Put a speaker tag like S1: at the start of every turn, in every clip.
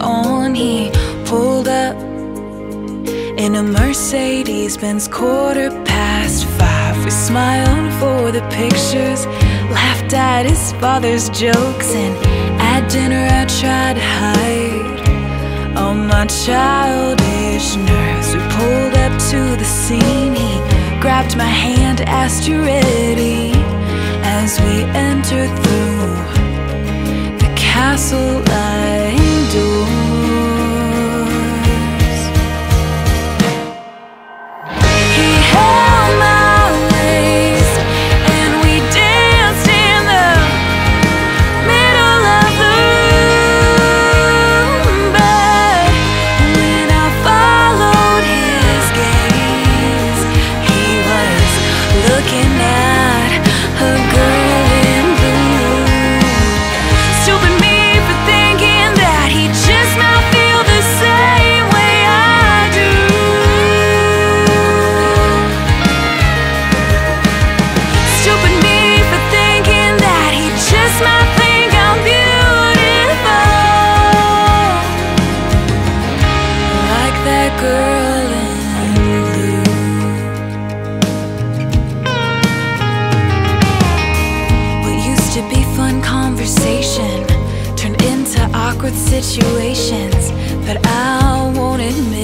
S1: on, he pulled up in a Mercedes Benz quarter past five. We smiled for the pictures, laughed at his father's jokes, and at dinner I tried to hide all my childish nerves. We pulled up to the scene, he grabbed my hand, asked you ready awkward situations. But I won't admit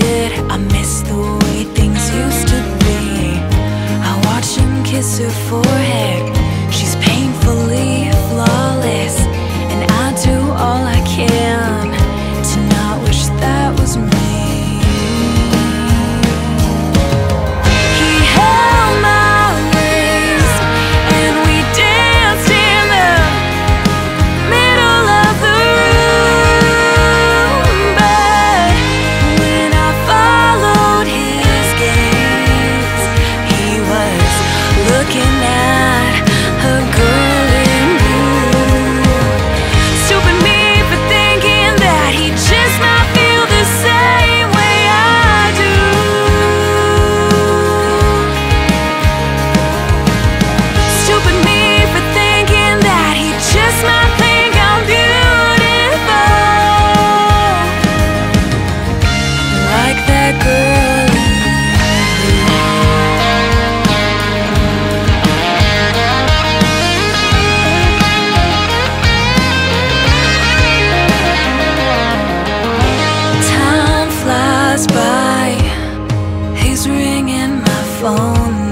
S1: by. He's ringing my phone.